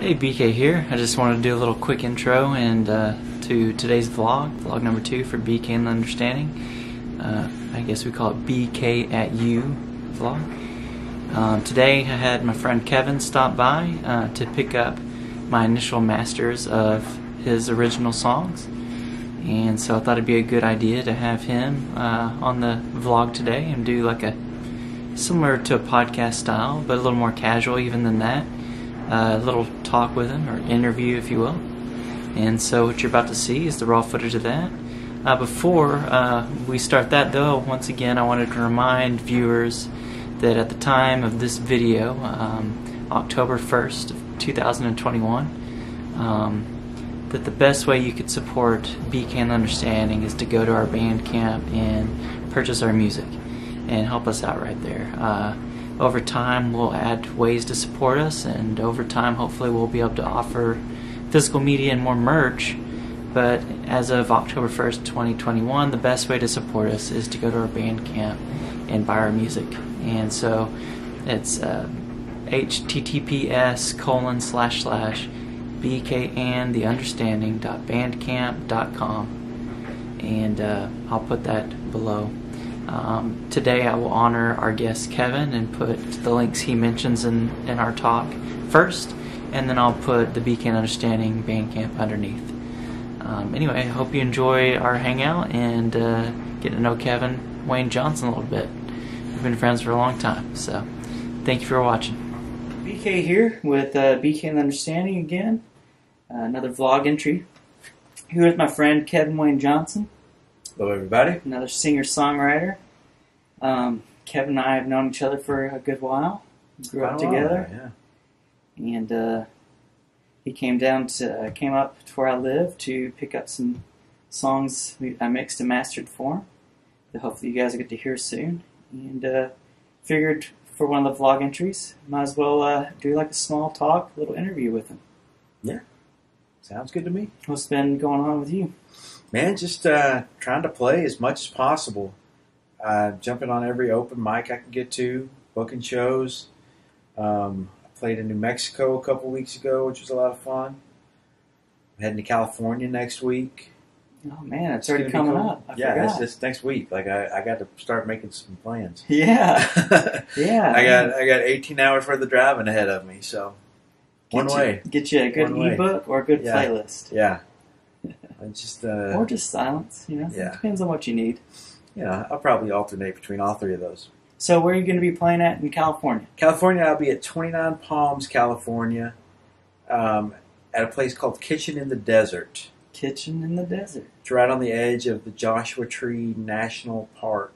Hey, BK here. I just wanted to do a little quick intro and uh, to today's vlog, vlog number two for BK and Understanding. Uh, I guess we call it BK at You vlog. Um, today I had my friend Kevin stop by uh, to pick up my initial masters of his original songs. And so I thought it'd be a good idea to have him uh, on the vlog today and do like a similar to a podcast style, but a little more casual even than that a little talk with him, or interview, if you will. And so, what you're about to see is the raw footage of that. Uh, before uh, we start that, though, once again, I wanted to remind viewers that at the time of this video, um, October 1st, 2021, um, that the best way you could support BK and Understanding is to go to our Bandcamp and purchase our music and help us out right there. Uh, over time we'll add ways to support us and over time hopefully we'll be able to offer physical media and more merch. But as of october 1st 2021 the best way to support us is to go to our bandcamp and buy our music. And so it's uh, https colon slash slash bk and the understanding dot bandcamp.com and uh, i'll put that below um, today I will honor our guest Kevin and put the links he mentions in, in our talk first, and then I'll put the BK and Understanding Bandcamp underneath. Um, anyway, I hope you enjoy our hangout and uh, get to know Kevin Wayne Johnson a little bit. We've been friends for a long time, so thank you for watching. BK here with uh, BK and Understanding again. Uh, another vlog entry. Here with my friend Kevin Wayne Johnson. Hello, everybody. Another singer songwriter. Um, Kevin and I have known each other for a good while. We grew up Oh, together, yeah. and uh, he came down to uh, came up to where I live to pick up some songs we, I mixed and mastered for him. That hopefully you guys will get to hear soon. And uh, figured for one of the vlog entries, might as well uh, do like a small talk, a little interview with him. Yeah, sounds good to me. What's been going on with you? Man, just uh, trying to play as much as possible. Uh, jumping on every open mic I can get to, booking shows. Um, I played in New Mexico a couple weeks ago, which was a lot of fun. I'm heading to California next week. Oh man, it's It's already coming cool. up. I yeah, it's, it's next week. Like I, I got to start making some plans. Yeah, yeah. I got I got 18 hours worth of driving ahead of me. So one Get way, You, get you a good One way. ebook or a good Yeah. playlist. yeah. I just uh, or just silence, you know. Yeah. It depends on what you need. yeah, I'll probably alternate between all three of those. So where are you going to be playing at in California? California, I'll be at 29 Palms, California, um, at a place called Kitchen in the Desert. Kitchen in the desert. It's right on the edge of the Joshua Tree National Park.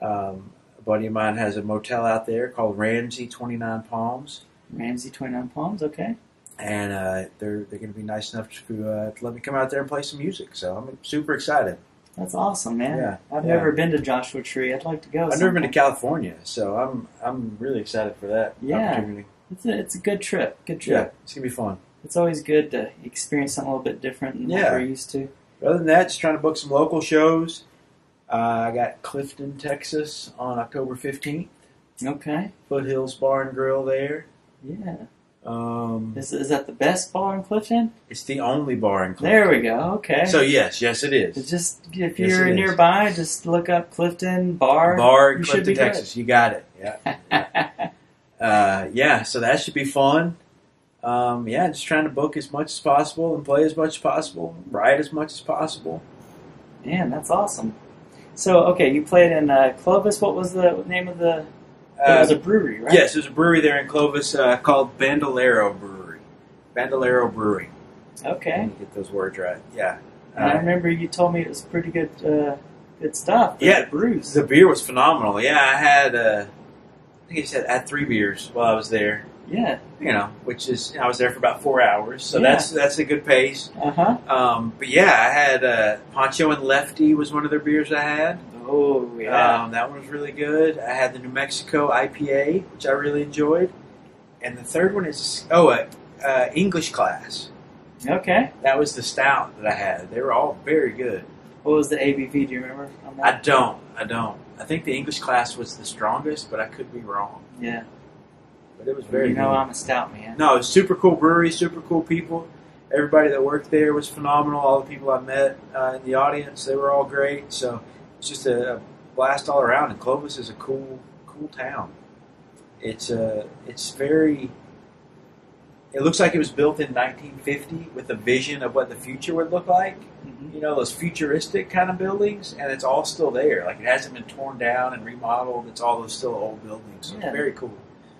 Um, a buddy of mine has a motel out there called Ramsey 29 Palms, Ramsey 29 Palms, okay. And uh, they're they're going to be nice enough to, uh, to let me come out there and play some music. So I'm super excited. That's awesome, man. Yeah, I've yeah. never been to Joshua Tree. I'd like to go. I've never been to. California, so I'm I'm really excited for that Yeah. opportunity. It's a, it's a good trip. Good trip. Yeah, it's gonna be fun. It's always good to experience something a little bit different than Yeah. what we're used to. Other than that, just trying to book some local shows. Uh, I got Clifton, Texas on October 15th. Okay. Foothills Bar and Grill there. Yeah. Um, Is, is that the best bar in Clifton? it's the only bar in Clifton. There we go. Okay. So, yes, yes, it is. It's just if Yes, you're it is. nearby, just look up Clifton Bar. bar in Clifton, be good. Texas. You got it. Yeah. Uh, yeah, so that should be fun. Um, yeah, just trying to book as much as possible and play as much as possible, ride as much as possible. Man, that's awesome. So, okay, you played in uh, Clovis. What was the name of the? It was Uh, a brewery, right? Yes, there's a brewery there in Clovis uh, called Bandolero Brewery. Bandolero Brewery. Okay. Get those words right. Yeah. And I Uh, remember you told me it was pretty good, uh, good stuff. Yeah. the brews. the beer was phenomenal. Yeah, I had, uh, I think I said I had three beers while I was there. Yeah. You know, which is I was there for about four hours, so Yeah. that's that's a good pace. Uh huh. Um, but yeah, I had uh, Pancho and Lefty was one of their beers I had. Oh yeah. Um, that one was really good. I had the New Mexico IPA, which I really enjoyed, and the third one is oh, uh, uh, English class. okay. That was the stout that I had. They were all very good. What was the ABV? Do you remember? On I don't. I don't. I think the English class was the strongest, but I could be wrong. Yeah. but it was very. you know. I'm a stout man. No, super cool brewery, super cool people. Everybody that worked there was phenomenal. All the people I met uh, in the audience, they were all great. So it's just a, a blast all around. And Clovis is a cool, cool town. It's uh, it's very. It looks like it was built in 1950 with a vision of what the future would look like. Mhm. You know, those futuristic kind of buildings, and it's all still there. Like it hasn't been torn down and remodeled. It's all those still old buildings. So Yeah. it's very cool.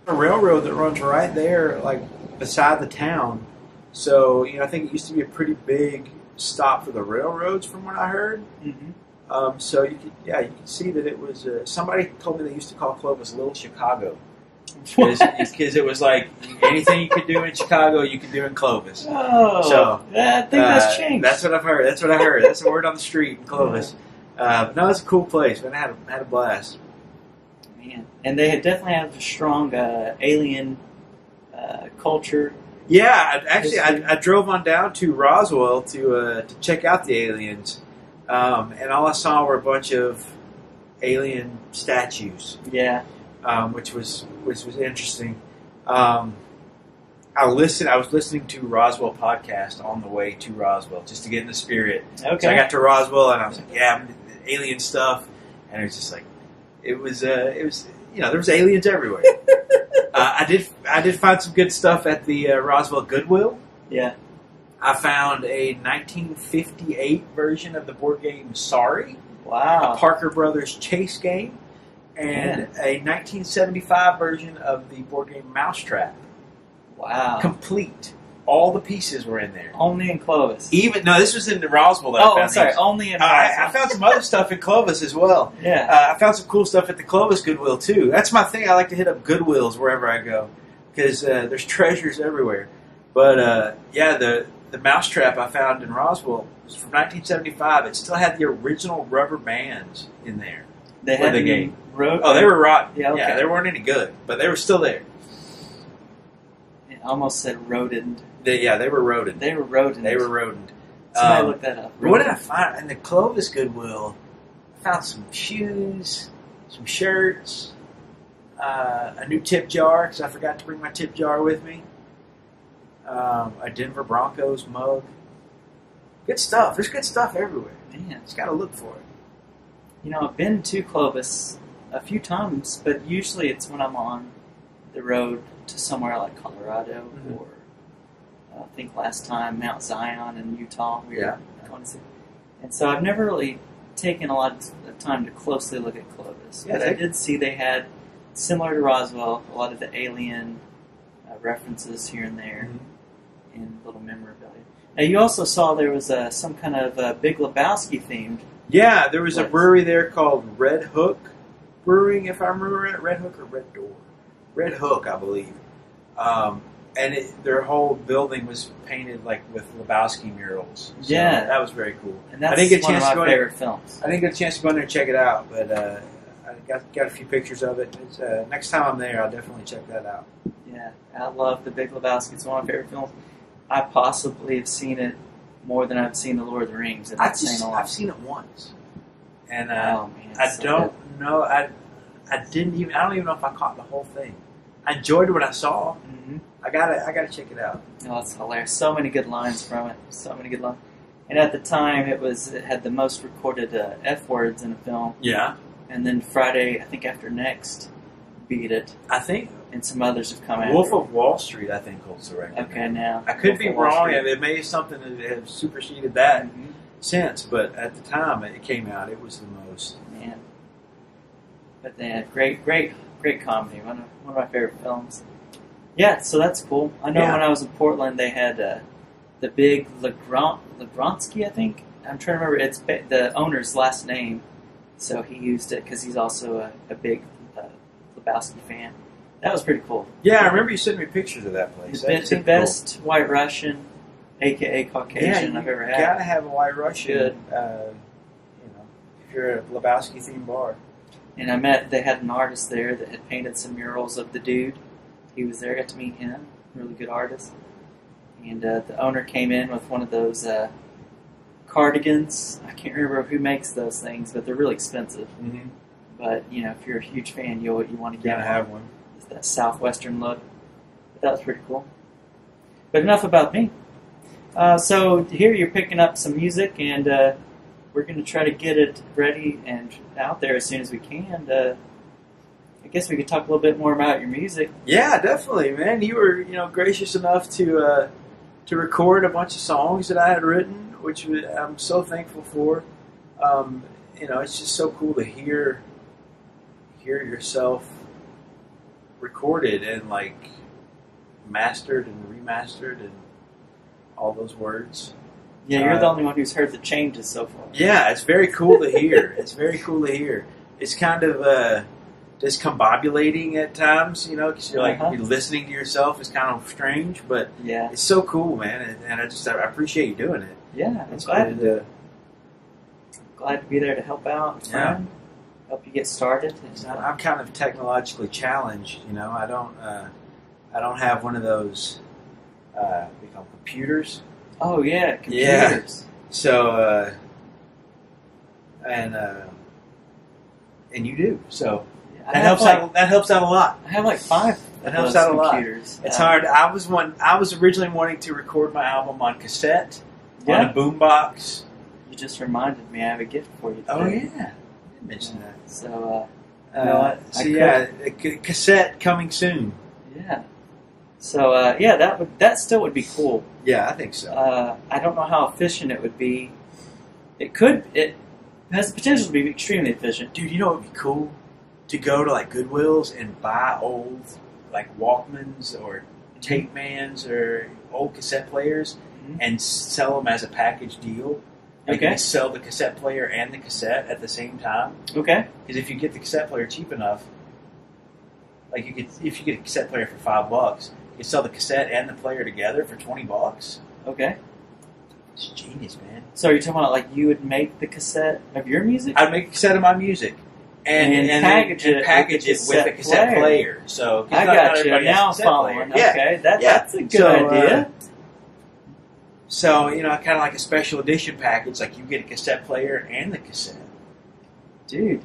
A railroad that runs right there, like beside the town. So you know, I think it used to be a pretty big stop for the railroads, from what I heard. Mhm. Um, so you could, yeah, you can see that it was. Uh, somebody told me they used to call Clovis Little Chicago because it was like anything you could do in Chicago, you could do in Clovis. Oh, So, I think that's Uh, changed. That's what I've heard. That's what I heard. That's the word on the street in Clovis. Uh, but no, it's a cool place. Man, I had a, had a blast. Man. And they had definitely have a strong uh, alien uh, culture. Yeah, actually, I, I drove on down to Roswell to uh, to check out the aliens, um, and all I saw were a bunch of alien statues, Yeah. um, which was which was interesting. Um, I listened. I was listening to Roswell podcast on the way to Roswell just to get in the spirit. Okay. So I got to Roswell and I was like, yeah, alien stuff, and it was just like, it was, uh, it was, you know, there was aliens everywhere. uh, I did, I did find some good stuff at the uh, Roswell Goodwill. yeah. I found a 1958 version of the board game Sorry, a Parker Brothers chase game, and a 1975 version of the board game Mousetrap, Wow. complete. All the pieces were in there. Only in Clovis. Even no, this was in the Roswell. That I oh, found I'm sorry. these. Only in Uh, I, I found some other stuff in Clovis as well. Yeah. Uh, I found some cool stuff at the Clovis Goodwill too. That's my thing. I like to hit up Goodwills wherever I go because uh, there's treasures everywhere. But uh, yeah, the the mousetrap I found in Roswell was from 1975. It still had the original rubber bands in there. they had the game. road. Oh, they were rotten. Yeah, okay. they weren't any good, but they were still there. I almost said rodent. They, yeah, they were rodent. They were rodent. They were rodent. Somebody Um, look that up. What did I find in the Clovis Goodwill? I found some shoes, some shirts, uh, a new tip jar because I forgot to bring my tip jar with me. Um, a Denver Broncos mug. Good stuff. There's good stuff everywhere. Man, Just got to look for it. you know, I've been to Clovis a few times, but usually it's when I'm on the road to somewhere like Colorado Mhm. or uh, I think last time Mount Zion in Utah. We Yeah. were going to see. And so I've never really taken a lot of time to closely look at Clovis. Yeah, but I did see they had, similar to Roswell, a lot of the alien uh, references here and there in little memorabilia. Now you also saw there was uh, some kind of uh, Big Lebowski themed. Yeah, there was a brewery there called Red Hook Brewing, if I remember it. Red Hook or Red Door? Red Hook, I believe. Um, and it, their whole building was painted like with Lebowski murals. So Yeah. that was very cool. And that's I didn't get a one of chance to my go favorite films. I didn't get a chance to go in there and check it out, but uh, I got got a few pictures of it. It's, uh, next time I'm there, I'll definitely check that out. Yeah, I love The Big Lebowski. It's one of my favorite films. I possibly have seen it more than I've seen The Lord of the Rings. And I that's just saying a lot. I've seen it once, and uh, oh man, I so don't know. I I didn't even. I don't even know if I caught the whole thing. I enjoyed what I saw. hmm I gotta I gotta check it out. Oh, it's hilarious. So many good lines from it. So many good lines. And at the time, it was it had the most recorded uh, f words in a film. Yeah, And then Friday, I think after next, beat it, I think and some others have come out. Wolf of Wall Street. I think holds the record. Okay, now I could Wolf be wrong. Street. It may be something that has superseded that Mhm. since, but at the time it came out, it was the most. Man. But they had great, great, great comedy. One of, one of my favorite films. Yeah, so that's cool. I know Yeah. when I was in Portland, they had uh, the big Legrand, Legrowlski, I think. I'm trying to remember. It's the owner's last name, so he used it because he's also a, a big uh, Lebowski fan. That was pretty cool. Yeah, I remember you sent me pictures of that place. It's the best, best white Russian, aka Caucasian, you I've ever had. You gotta have a white Russian. Uh, you know, if you're a Lebowski themed bar. And I met, they had an artist there that had painted some murals of the dude. He was there, got to meet him, really good artist. And uh, the owner came in with one of those uh, cardigans. I can't remember who makes those things, but they're really expensive. Mm-hmm. But you know, if you're a huge fan, you you want to get gotta have one. It's that southwestern look. that was pretty cool. But enough about me. Uh, so here you're picking up some music, and uh, we're going to try to get it ready and out there as soon as we can. Uh, I guess we could talk a little bit more about your music. Yeah, definitely, man. You were, you know, gracious enough to uh, to record a bunch of songs that I had written, which I'm so thankful for. Um, you know, it's just so cool to hear hear yourself recorded and like mastered and remastered and all those words. Yeah, you're Uh, the only one who's heard the changes so far. Yeah, it's very cool to hear. it's very cool to hear. It's kind of uh, discombobulating at times, you know, because you're like Uh-huh. you're listening to yourself is kind of strange, but Yeah, it's so cool, man. And, and I just I appreciate you doing it. yeah. I'm It's glad to, glad to be there to help out. Yeah. Help you get started. I'm kind of technologically challenged, you know. I don't uh, I don't have one of those uh, we call computers. Oh yeah, Yeah. So uh, and uh, and you do so that helps like, out. That helps out a lot. I have like five. That helps out a lot. computers. It's hard. I was one. I was originally wanting to record my album on cassette yeah. on Yeah, a boombox. you just reminded me. I have a gift for you. Oh yeah, I didn't mention that. So uh, Uh, what? So I yeah, a cassette coming soon. yeah. So uh, yeah, that would that still would be cool. Yeah, I think so. Uh, I don't know how efficient it would be. It could. It has the potential to be extremely efficient. Dude, you know it'd be cool? To go to like Goodwills and buy old like Walkmans or tape mans or old cassette players Mhm. and sell them as a package deal. Like Okay. you sell the cassette player and the cassette at the same time. Okay. Because if you get the cassette player cheap enough, like you could, if you get a cassette player for five bucks, you sell the cassette and the player together for twenty bucks. Okay. It's genius, man. So are you're talking about like you would make the cassette of your music? I'd make a cassette of my music and And then- package and it package it with a cassette player. player. So I got you. Now I'm following. Yeah. Okay, that, Yeah. that's a good So, uh, idea. So you know, kind of like a special edition package. Like you get a cassette player and the cassette. Dude,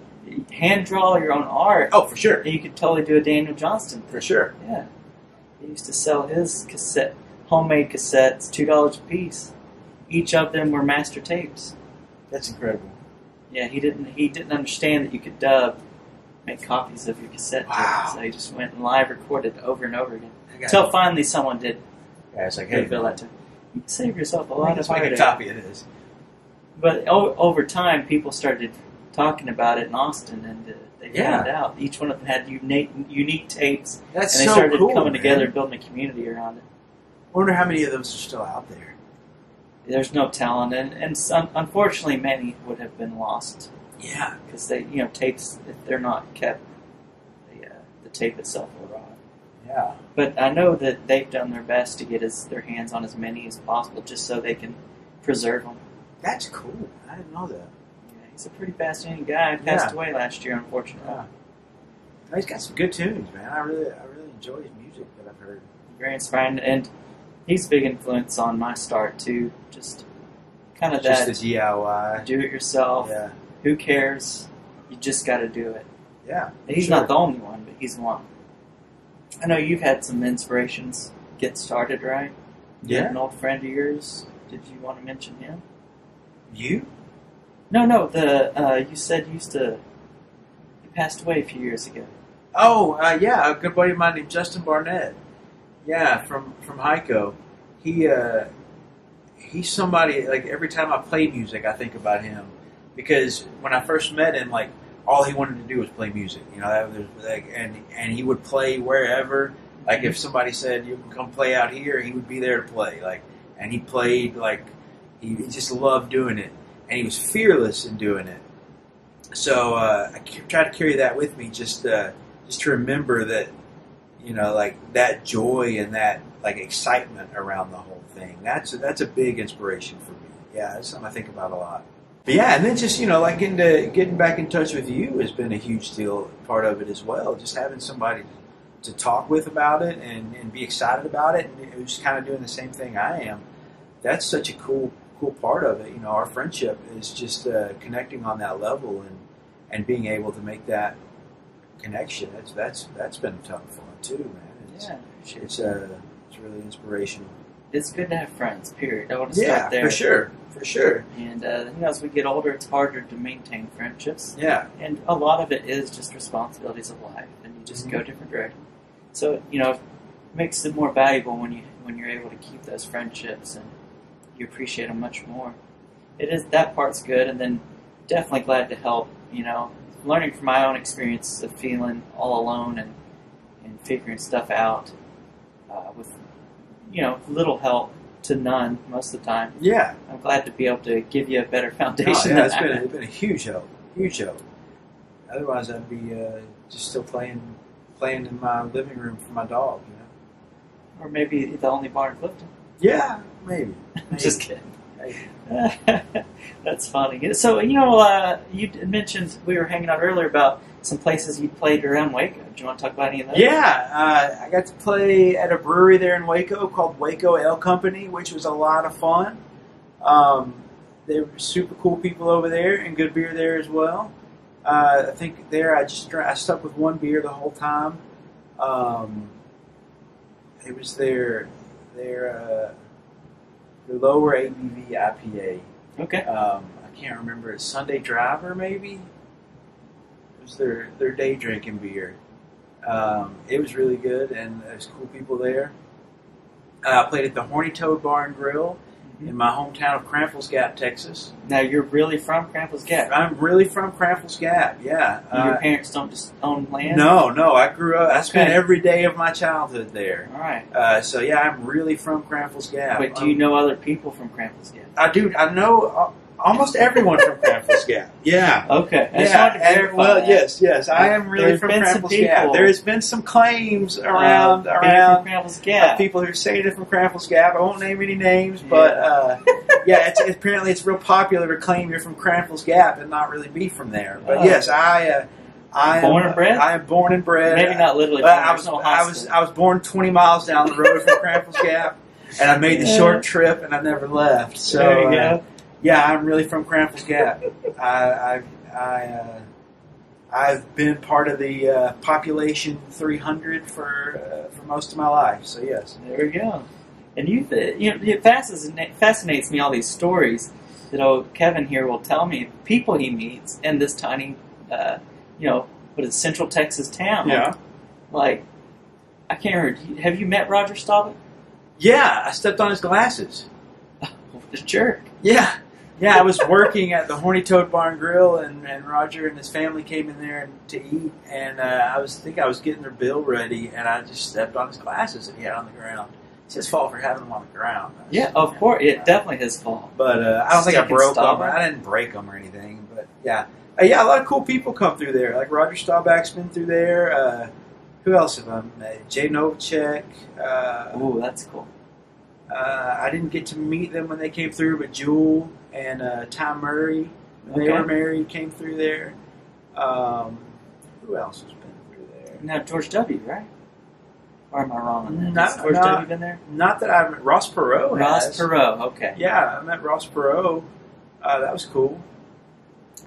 hand draw your own art. Oh, for sure, You could totally do a Daniel Johnston. for sure. Yeah. He used to sell his cassette, homemade cassettes, two dollars a piece. Each of them were master tapes. That's incredible. Yeah, he didn't. He didn't understand that you could dub, make copies of your cassette Wow. tapes. So he just went and live recorded over and over again until finally someone did. yeah, it's like, Hey, Bill, that too. You can save yourself a lot let's of make a copy of this. But o- over time, people started talking about it in Austin, and uh, they Yeah. found out each one of them had unique, unique tapes, That's and they so started cool, coming man. together and building a community around it. I wonder how many of those are still out there. There's no talent, and and some, unfortunately, many would have been lost Yeah, because they, you know, tapes if they're not kept, the uh, the tape itself will rot. Yeah. But I know that they've done their best to get as, their hands on as many as possible, just so they can preserve them. That's cool. I didn't know that. Yeah, he's a pretty fascinating guy. He passed Yeah. away last year, unfortunately. Yeah. No, He's got some good tunes, man. I really, I really enjoy his music that I've heard. very inspiring, and he's a big influence on my start too. Just kind of Just that the DIY. do it yourself. Yeah, Who cares? You just got to do it. yeah. He's Sure. not the only one, but he's one. I know you've had some inspirations get started, right? Yeah. An old friend of yours. Did you want to mention him? You? No, no. The uh, you said you used to. He passed away a few years ago. Oh, uh, yeah. A good buddy of mine named Justin Barnett. Yeah, from from Hico. He uh, he's somebody like every time I play music, I think about him because when I first met him, like all he wanted to do was play music. You know, that was like, and and he would play wherever. Like if somebody said you can come play out here, he would be there to play. Like, and he played like he, just loved doing it, and he was fearless in doing it. So uh, I try to carry that with me, just uh, just to remember that you know, like that joy and that like excitement around the whole thing. That's a, that's a big inspiration for me. Yeah, that's something I think about a lot. But yeah, and then just you know, like getting to getting back in touch with you has been a huge deal, part of it as well. Just having somebody to talk with about it and, and be excited about it, and who's kind of doing the same thing I am. That's such a cool cool part of it. You know, our friendship is just uh, connecting on that level and and being able to make that connection. That's that's that's been a ton of fun too, man. It's, Yeah. It's uh, it's really inspirational. It's good to have friends. Period. I want to Yeah, start there. for sure, for sure. And uh, you know, as we get older, it's harder to maintain friendships, Yeah, and a lot of it is just responsibilities of life, and you just go Mhm. different directions. So you know, it makes it more valuable when you when you're able to keep those friendships and you appreciate them much more. It is that part's good, and then definitely glad to help. You know, learning from my own experience of feeling all alone and and figuring stuff out uh, with you know little help to none most of the time. yeah. I'm glad to be able to give you a better No, foundation. yeah, than it's been it's been a huge help, huge help. Otherwise, I'd be uh, just still playing playing in my living room for my dog. You know. or maybe the only bar in Clifton. Yeah, maybe. maybe. Just kidding. That's funny. So you know, uh, you mentioned we were hanging out earlier about some places you played around Waco. Do you want to talk about any of those? Yeah, uh, I got to play at a brewery there in Waco called Waco Ale Company, which was a lot of fun. Um, they were super cool people over there, and good beer there as well. Uh, I think there I just I stuck with one beer the whole time. Um, it was their their uh, their lower ABV IPA. Okay. Um, I can't remember. It's Sunday Driver, maybe. Was their their day drinking beer. Um, it was really good, and there's cool people there. Uh, I played at the Horny Toad Bar and Grill in my hometown of Cranfills Gap, Texas. Now you're really from Cranfills Gap. I'm really from Cranfills Gap. Yeah. Your Uh, parents don't just own land. no, no. I grew up. I spent Okay. every day of my childhood there. All right. Uh, so yeah, I'm really from Cranfills Gap. But do you know other people from Cranfills Gap? I do. I know uh, almost everyone from Cranfills Gap. Yeah. Okay. I Yeah, and- well, that. yes, yes, I am really There's from been Gap. There has been some claims around Uh, around uh, Gap. people who are saying they're from Cranfills Gap. I won't name any names, but uh, yeah, it's, apparently it's real popular to claim you're from Cranfills Gap and not really be from there. But Oh. yes, I uh, I Born am, and bred? I am born and bred. Maybe not literally. But I was no I was. I was born 20 miles down the road from Cranfills Gap, and I made the short trip and I never left. So there you uh, go. Yeah, I'm really from Cranfills Gap. I, I, I, uh, I've been part of the uh, population 300 for uh, for most of my life. So yes, There we go. And you, you know, it fascinates, fascinates me all these stories that old Kevin here will tell me. People he meets in this tiny, uh, you know, what is it, Central Texas town? Yeah. Like, I can't remember. Have you met Roger Staubach? yeah. I stepped on his glasses. The jerk. Yeah, yeah. I was working at the Horny Toad Barn Grill, and, and Roger and his family came in there to eat, and uh, I was think I was getting their bill ready, and I just stepped on his glasses that he had on the ground. It's his fault for having them on the ground. Yeah, of course. It definitely his fault. But uh, I don't think I broke them. I didn't break them or anything. But yeah, uh, yeah, a lot of cool people come through there. Like Roger Staubach's been through there. Uh, who else have I met? Jay Novacek. Uh, Ooh, that's cool. Uh, I didn't get to meet them when they came through, but Jewel and uh, Ty Murray, when they Okay. were married, came through there. Um, who else has been through there? Now George W. Right? Or am I wrong on that? No, Has George no. W. been there? Not that I've met Ross Perot. Ross has. Perot. Okay. Yeah, I met Ross Perot. Uh, that was cool.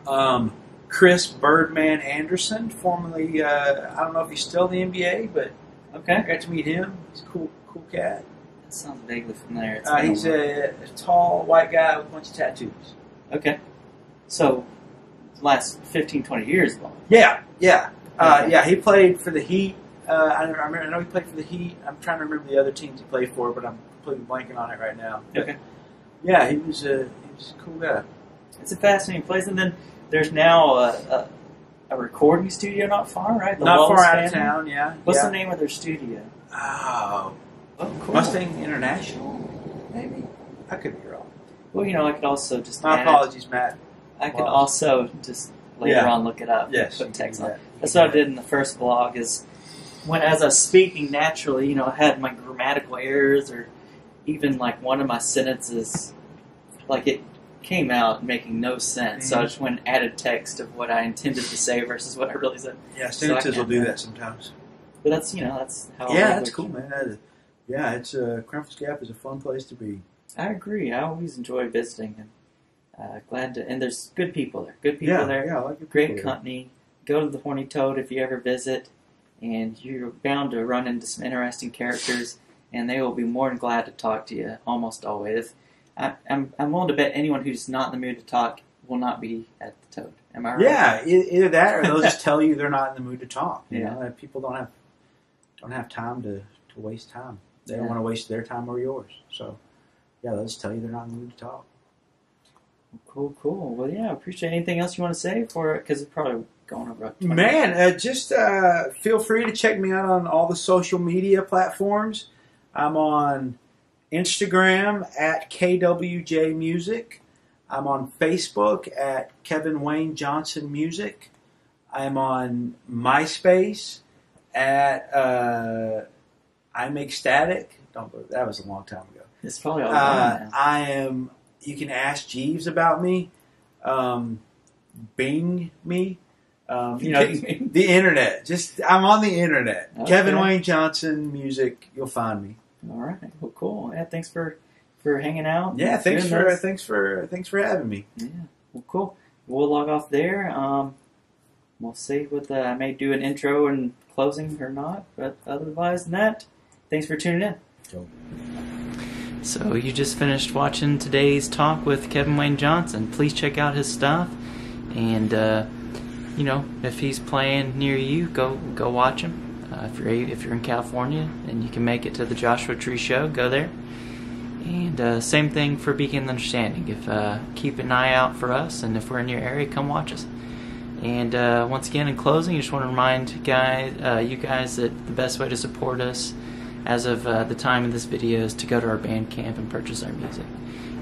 Um, Chris Birdman Andersen, formerly, uh, I don't know if he's still in the NBA, but I Okay. got to meet him. He's a cool, cool cat. Sounds vaguely familiar. It's Uh, been a he's while. a, a tall white guy with a bunch of tattoos. Okay. So, last 15, 20 years, though. Yeah, yeah, uh, Okay. yeah. He played for the Heat. Uh, I, don't- I remember- I know he played for the Heat. I'm trying to remember the other teams he played for, but I'm completely blanking on it right now. Okay. Yeah, he was a he was a cool guy. It's a fascinating place. And then there's now a, a, a recording studio not far, right? The Not far out of family? town. Yeah. What's yeah. the name of their studio? Oh, Oh, cool. Mustang International, maybe. I could be wrong. Well, you know, I could also just. My add- apologies, Matt. I could Well- also just later Yeah. on look it up. Yes, Put text on. that. That's what I did in the first blog. Is when as I was speaking naturally, you know, I had my grammatical errors or even like one of my sentences, like it came out making no sense. So I Mhm. just went and added text of what I intended to say versus what I really said. Yeah, So sentences will do that sometimes. But that's you know that's how. yeah, language- that's cool, man. That is, yeah, it's uh, Cranfills Gap is a fun place to be. I agree. I always enjoy visiting and uh, glad to. And there's good people there. Good people yeah, there. yeah, like. Great company. Go to the Horny Toad if you ever visit. and you're bound to run into some interesting characters, and they will be more than glad to talk to you almost always. I, I'm, I'm willing to bet anyone who's not in the mood to talk will not be at the Toad. Am I right? Yeah, either that or they'll just tell you they're not in the mood to talk. You Yeah. know, people don't have don't have time to, to waste time. They don't want to waste their time or yours. So, yeah, they'll just tell you they're not in the mood to talk. Cool, cool. Well, yeah, appreciate anything else you want to say for it because it's probably going over. about 20 Man, uh, just uh, feel free to check me out on all the social media platforms. I'm on Instagram at KWJ Music. I'm on Facebook at Kevin Wayne Johnson Music. I'm on MySpace at uh, I Make Static. Don't that was a long time ago. It's probably all Uh. I am. You can ask Jeeves about me. Um, Bing me. Um, You know what I mean? the internet. Just I'm on the internet. Okay. Kevin Wayne Johnson music. You'll find me. All right. Well, cool. Yeah, thanks for for hanging out. Yeah. Thanks for this. thanks for thanks for having me. Yeah. Well, cool. We'll log off there. Um, we'll see what the, I may do an intro and closing or not, but otherwise than that, thanks for tuning in. Cool. So you just finished watching today's talk with Kevin Wayne Johnson. Please check out his stuff, and uh, you know if he's playing near you, go go watch him. Uh, if you're if you're in California and you can make it to the Joshua Tree Show, go there. And uh, same thing for Beacon Understanding. If uh, keep an eye out for us, and if we're in your area, come watch us. And uh, once again, in closing, I just want to remind guys, uh, you guys that the best way to support us as of uh, the time of this video is to go to our Bandcamp and purchase our music.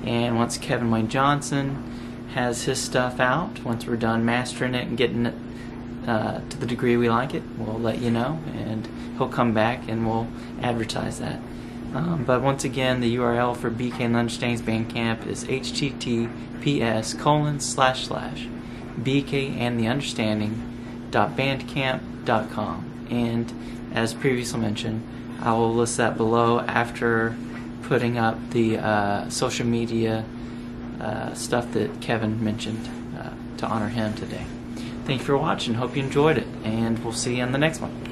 And once Kevin Wayne Johnson has his stuff out, once we're done mastering it and getting it uh, to the degree we like it, we'll let you know, and he'll come back and we'll advertise that. Um, but once again, the URL for BK and Understanding's Bandcamp is https colon slash slash BK and the Understanding dot bandcamp.com. And as previously mentioned, I will list that below after putting up the uh, social media uh, stuff that Kevin mentioned uh, to honor him today. Thank you for watching. Hope you enjoyed it, and we'll see you in the next one.